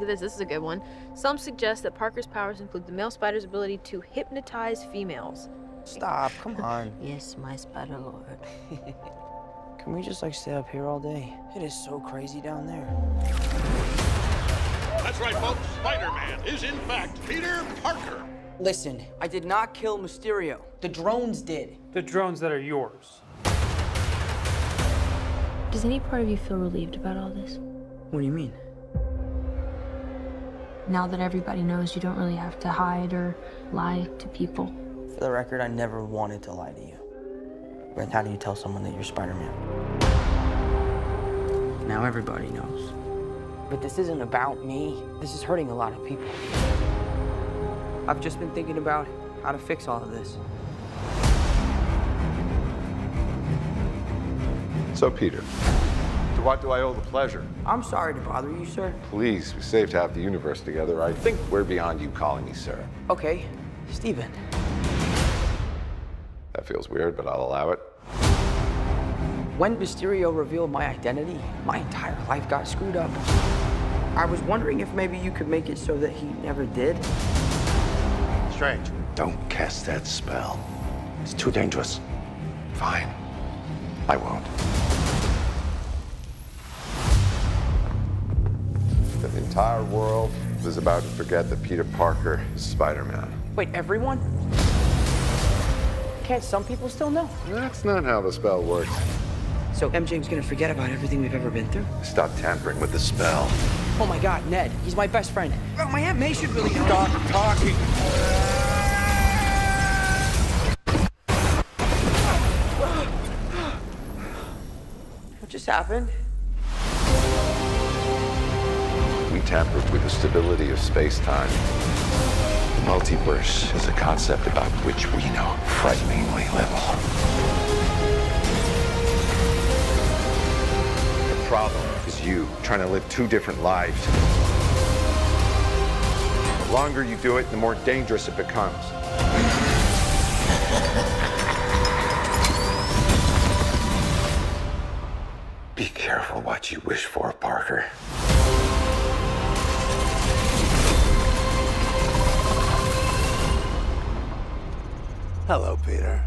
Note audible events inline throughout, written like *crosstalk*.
look at this. This is a good one. Some suggest that Parker's powers include the male spider's ability to hypnotize females. Stop, come *laughs* on. yes, my spider lord. *laughs* Can we just like stay up here all day? It is so crazy down there. That's right, folks. Spider-Man is in fact Peter Parker. Listen, I did not kill Mysterio. The drones did. The drones that are yours. Does any part of you feel relieved about all this? What do you mean? Now that everybody knows you don't really have to hide or lie to people. For the record, I never wanted to lie to you. But how do you tell someone that you're Spider-Man? Now everybody knows. But this isn't about me. This is hurting a lot of people. I've just been thinking about how to fix all of this. So, Peter, to what do I owe the pleasure? I'm sorry to bother you, sir. Please, we saved half the universe together. I think we're beyond you calling me sir. Okay, Stephen. That feels weird, but I'll allow it. When Mysterio revealed my identity, my entire life got screwed up. I was wondering if maybe you could make it so that he never did. Strange. Don't cast that spell. It's too dangerous. Fine. I won't. Entire world is about to forget that Peter Parker is Spider-Man. Wait, everyone? Can't some people still know? That's not how the spell works. So MJ's gonna forget about everything we've ever been through? Stop tampering with the spell. Oh my god, Ned, he's my best friend. Oh, my Aunt May should really know. Stop talking. What just happened? Tampered with the stability of space-time. The multiverse is a concept about which we know frighteningly little. The problem is you trying to live two different lives. The longer you do it, the more dangerous it becomes. *laughs* Be careful what you wish for, Parker. Hello, Peter.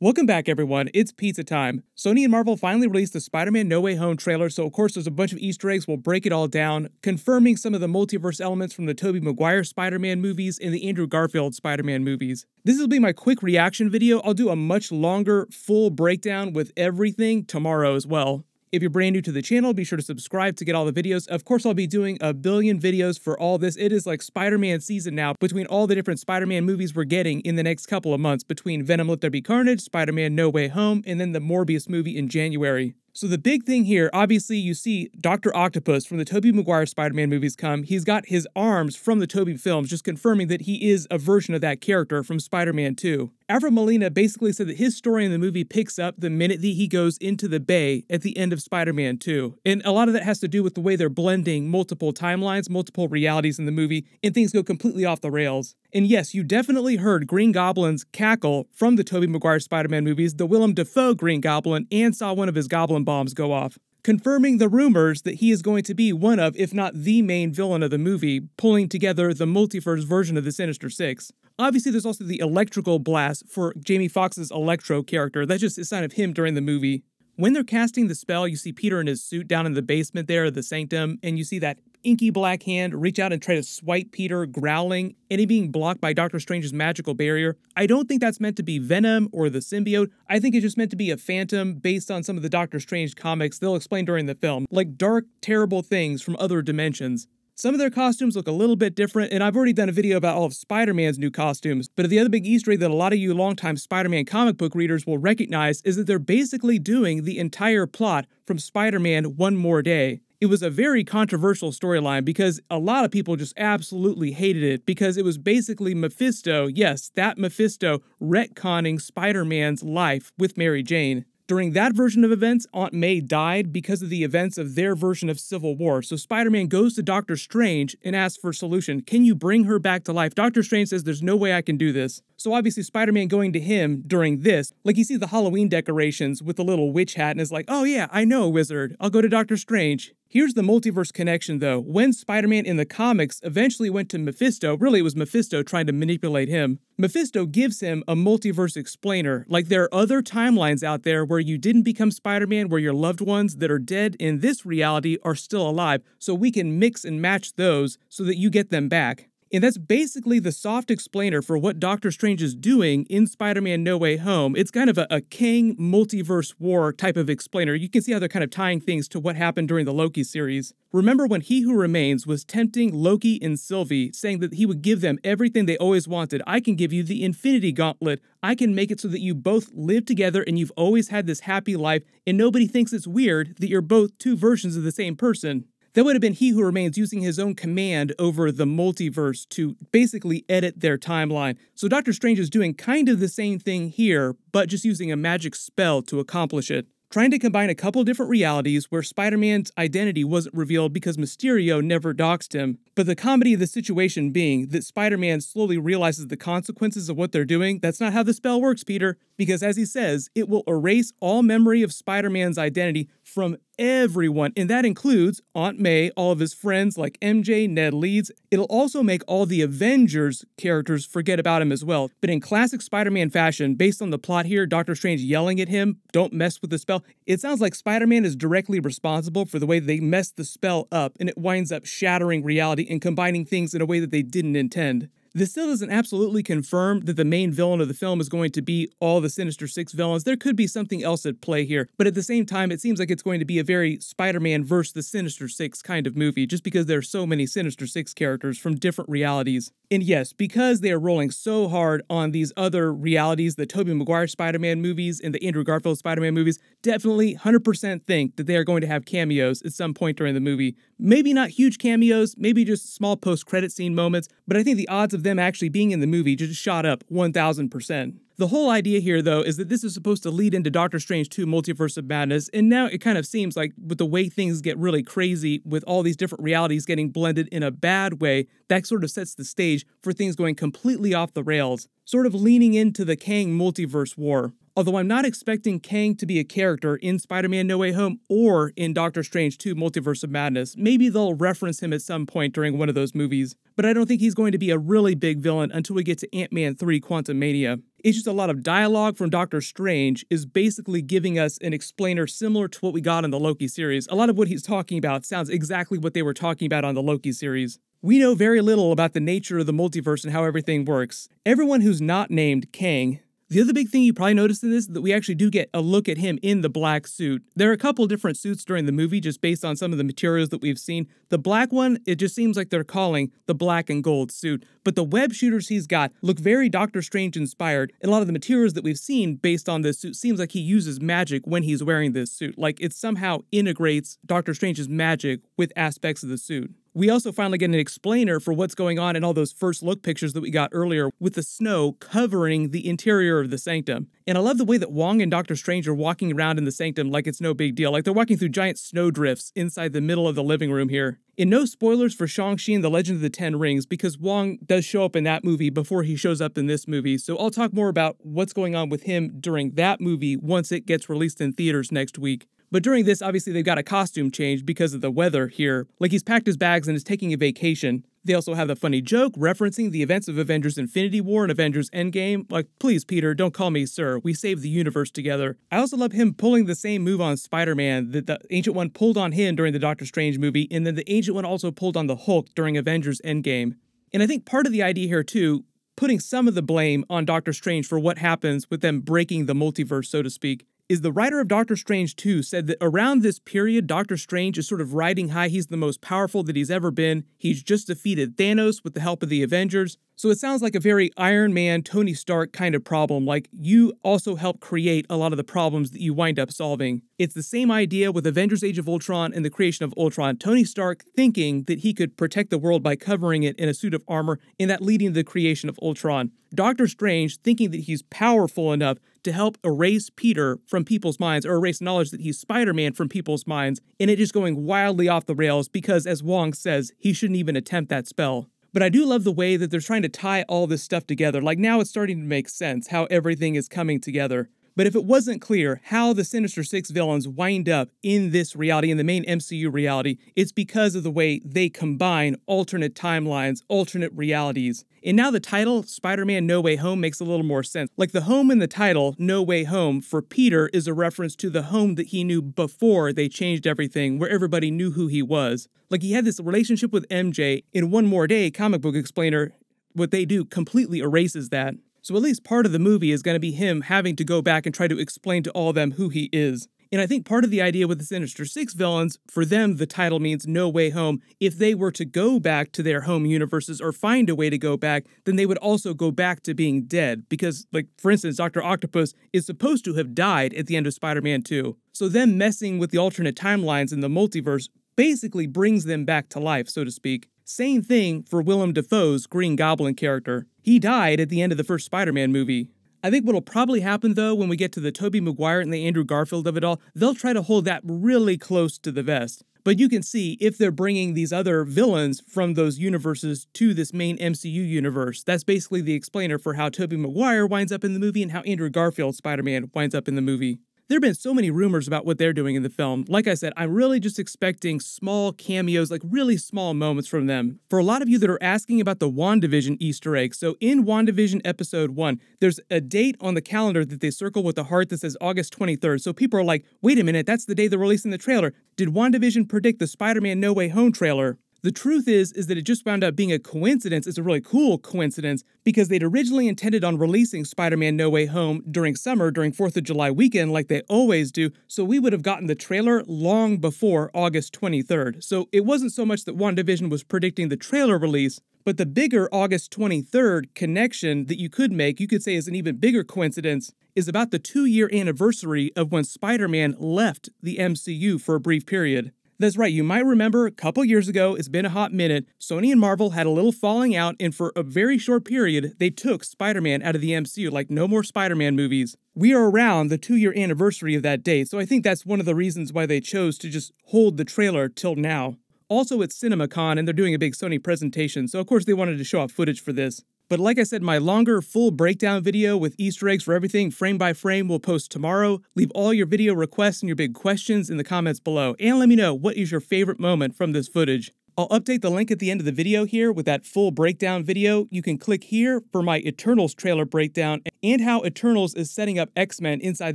Welcome back, everyone. It's pizza time. Sony and Marvel finally released the Spider Man No Way Home trailer, so of course there's a bunch of Easter eggs. We'll break it all down, confirming some of the multiverse elements from the Tobey Maguire Spider Man movies and the Andrew Garfield Spider Man movies. This will be my quick reaction video. I'll do a much longer, full breakdown with everything tomorrow as well. If you're brand new to the channel, be sure to subscribe to get all the videos. Of course, I'll be doing a billion videos for all this. It is like Spider-Man season now between all the different Spider-Man movies we're getting in the next couple of months between Venom Let There Be Carnage, Spider-Man No Way Home, and then the Morbius movie in January. So the big thing here, obviously you see Dr. Octopus from the Tobey Maguire Spider-Man movies come. He's got his arms from the Tobey films, just confirming that he is a version of that character from Spider-Man 2. Alfred Molina basically said that his story in the movie picks up the minute that he goes into the bay at the end of Spider-Man 2. And a lot of that has to do with the way they're blending multiple timelines, multiple realities in the movie, and things go completely off the rails. And yes, you definitely heard Green Goblin's cackle from the Tobey Maguire Spider-Man movies, the Willem Dafoe Green Goblin, and saw one of his goblin bombs go off confirming the rumors that he is going to be one of, if not the main villain of the movie, pulling together the multiverse version of the Sinister Six. Obviously, there's also the electrical blast for Jamie Foxx's Electro character. That's just a sign of him during the movie. When they're casting the spell, you see Peter in his suit down in the basement there, of the sanctum, and you see that inky black hand reach out and try to swipe Peter, growling, and he being blocked by Doctor Strange's magical barrier. I don't think that's meant to be Venom or the symbiote. I think it's just meant to be a phantom based on some of the Doctor Strange comics they'll explain during the film, like dark, terrible things from other dimensions. Some of their costumes look a little bit different, and I've already done a video about all of Spider-Man's new costumes, but the other big Easter egg that a lot of you longtime Spider-Man comic book readers will recognize is that they're basically doing the entire plot from Spider-Man One More Day. It was a very controversial storyline because a lot of people just absolutely hated it because it was basically Mephisto, yes, that Mephisto, retconning Spider Man's life with Mary Jane. During that version of events, Aunt May died because of the events of their version of Civil War. So Spider Man goes to Doctor Strange and asks for a solution. Can you bring her back to life? Doctor Strange says, There's no way I can do this. So obviously, Spider Man going to him during this, like he sees the Halloween decorations with the little witch hat and is like, Oh, yeah, I know, wizard. I'll go to Doctor Strange. Here's the multiverse connection though. When Spider Man in the comics eventually went to Mephisto, really it was Mephisto trying to manipulate him, Mephisto gives him a multiverse explainer. Like there are other timelines out there where you didn't become Spider Man, where your loved ones that are dead in this reality are still alive. So we can mix and match those so that you get them back. And that's basically the soft explainer for what Doctor Strange is doing in Spider Man No Way Home. It's kind of a, a Kang multiverse war type of explainer. You can see how they're kind of tying things to what happened during the Loki series. Remember when He Who Remains was tempting Loki and Sylvie, saying that he would give them everything they always wanted? I can give you the Infinity Gauntlet. I can make it so that you both live together and you've always had this happy life, and nobody thinks it's weird that you're both two versions of the same person. That would have been He Who Remains using his own command over the multiverse to basically edit their timeline. So Doctor Strange is doing kind of the same thing here, but just using a magic spell to accomplish it trying to combine a couple different realities where Spider Man's identity wasn't revealed because Mysterio never doxed him. But the comedy of the situation being that Spider Man slowly realizes the consequences of what they're doing. That's not how the spell works, Peter, because as he says, it will erase all memory of Spider Man's identity from everyone, and that includes Aunt May, all of his friends like MJ, Ned Leeds. It'll also make all the Avengers characters forget about him as well. But in classic Spider Man fashion, based on the plot here, Doctor Strange yelling at him, don't mess with the spell, it sounds like Spider Man is directly responsible for the way they messed the spell up, and it winds up shattering reality and combining things in a way that they didn't intend. This still doesn't absolutely confirm that the main villain of the film is going to be all the Sinister Six villains. There could be something else at play here, but at the same time, it seems like it's going to be a very Spider Man versus the Sinister Six kind of movie, just because there are so many Sinister Six characters from different realities. And yes, because they are rolling so hard on these other realities, the Tobey Maguire Spider Man movies and the Andrew Garfield Spider Man movies, definitely 100% think that they are going to have cameos at some point during the movie. Maybe not huge cameos, maybe just small post credit scene moments, but I think the odds of them actually being in the movie just shot up 1000%. The whole idea here, though, is that this is supposed to lead into Doctor Strange 2 Multiverse of Madness, and now it kind of seems like with the way things get really crazy, with all these different realities getting blended in a bad way, that sort of sets the stage for things going completely off the rails, sort of leaning into the Kang multiverse war. Although I'm not expecting Kang to be a character in Spider Man No Way Home or in Doctor Strange 2 Multiverse of Madness, maybe they'll reference him at some point during one of those movies. But I don't think he's going to be a really big villain until we get to Ant Man 3 Quantumania. It's just a lot of dialogue from Doctor Strange is basically giving us an explainer similar to what we got in the Loki series. A lot of what he's talking about sounds exactly what they were talking about on the Loki series. We know very little about the nature of the multiverse and how everything works. Everyone who's not named Kang the other big thing you probably noticed in this is that we actually do get a look at him in the black suit. There are a couple different suits during the movie just based on some of the materials that we've seen. The black one, it just seems like they're calling the black and gold suit. But the web shooters he's got look very Doctor Strange inspired. And a lot of the materials that we've seen based on this suit seems like he uses magic when he's wearing this suit. Like it somehow integrates Doctor Strange's magic with aspects of the suit. We also finally get an explainer for what's going on in all those first look pictures that we got earlier with the snow covering the interior of the sanctum. And I love the way that Wong and Doctor Strange are walking around in the sanctum like it's no big deal, like they're walking through giant snow drifts inside the middle of the living room here. And no spoilers for Shang-Chi and the Legend of the Ten Rings because Wong does show up in that movie before he shows up in this movie. So I'll talk more about what's going on with him during that movie once it gets released in theaters next week. But during this, obviously, they've got a costume change because of the weather here. Like he's packed his bags and is taking a vacation. They also have the funny joke referencing the events of Avengers Infinity War and Avengers Endgame. Like, please, Peter, don't call me sir. We saved the universe together. I also love him pulling the same move on Spider Man that the Ancient One pulled on him during the Doctor Strange movie, and then the Ancient One also pulled on the Hulk during Avengers Endgame. And I think part of the idea here, too, putting some of the blame on Doctor Strange for what happens with them breaking the multiverse, so to speak, is the writer of Doctor Strange 2 said that around this period, Doctor Strange is sort of riding high. He's the most powerful that he's ever been. He's just defeated Thanos with the help of the Avengers. So it sounds like a very Iron Man, Tony Stark kind of problem. Like you also help create a lot of the problems that you wind up solving. It's the same idea with Avengers Age of Ultron and the creation of Ultron. Tony Stark thinking that he could protect the world by covering it in a suit of armor, and that leading to the creation of Ultron. Doctor Strange thinking that he's powerful enough to help erase Peter from people's minds or erase knowledge that he's Spider Man from people's minds, and it just going wildly off the rails because, as Wong says, he shouldn't even attempt that spell. But I do love the way that they're trying to tie all this stuff together. Like now it's starting to make sense how everything is coming together. But if it wasn't clear how the Sinister Six villains wind up in this reality, in the main MCU reality, it's because of the way they combine alternate timelines, alternate realities. And now the title, Spider Man No Way Home, makes a little more sense. Like the home in the title, No Way Home, for Peter is a reference to the home that he knew before they changed everything, where everybody knew who he was. Like he had this relationship with MJ. In One More Day, comic book explainer, what they do completely erases that. So at least part of the movie is going to be him having to go back and try to explain to all of them who he is. And I think part of the idea with the Sinister Six villains, for them, the title means no way home. If they were to go back to their home universes or find a way to go back, then they would also go back to being dead. Because, like, for instance, Dr. Octopus is supposed to have died at the end of Spider Man 2. So, them messing with the alternate timelines in the multiverse basically brings them back to life, so to speak. Same thing for Willem Dafoe's Green Goblin character. He died at the end of the first Spider Man movie. I think what'll probably happen though when we get to the Tobey Maguire and the Andrew Garfield of it all, they'll try to hold that really close to the vest. But you can see if they're bringing these other villains from those universes to this main MCU universe, that's basically the explainer for how Tobey Maguire winds up in the movie and how Andrew Garfield Spider Man winds up in the movie. There have been so many rumors about what they're doing in the film. Like I said, I'm really just expecting small cameos, like really small moments from them. For a lot of you that are asking about the WandaVision Easter egg, so in WandaVision Episode 1, there's a date on the calendar that they circle with a heart that says August 23rd. So people are like, wait a minute, that's the day they're releasing the trailer. Did WandaVision predict the Spider Man No Way Home trailer? The truth is is that it just wound up being a coincidence. It's a really cool coincidence because they'd originally intended on releasing Spider-Man No Way Home during summer during 4th of July weekend like they always do, so we would have gotten the trailer long before August 23rd. So it wasn't so much that WandaVision was predicting the trailer release, but the bigger August 23rd connection that you could make, you could say is an even bigger coincidence, is about the two year anniversary of when Spider Man left the MCU for a brief period. That's right, you might remember a couple years ago, it's been a hot minute, Sony and Marvel had a little falling out, and for a very short period, they took Spider Man out of the MCU, like no more Spider Man movies. We are around the two year anniversary of that date, so I think that's one of the reasons why they chose to just hold the trailer till now. Also, it's CinemaCon, and they're doing a big Sony presentation, so of course they wanted to show off footage for this. But like I said, my longer full breakdown video with Easter eggs for everything frame by frame will post tomorrow. Leave all your video requests and your big questions in the comments below, and let me know what is your favorite moment from this footage. I'll update the link at the end of the video here with that full breakdown video. You can click here for my Eternals trailer breakdown and how Eternals is setting up X-Men inside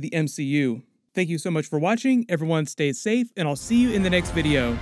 the MCU. Thank you so much for watching, everyone stay safe, and I'll see you in the next video.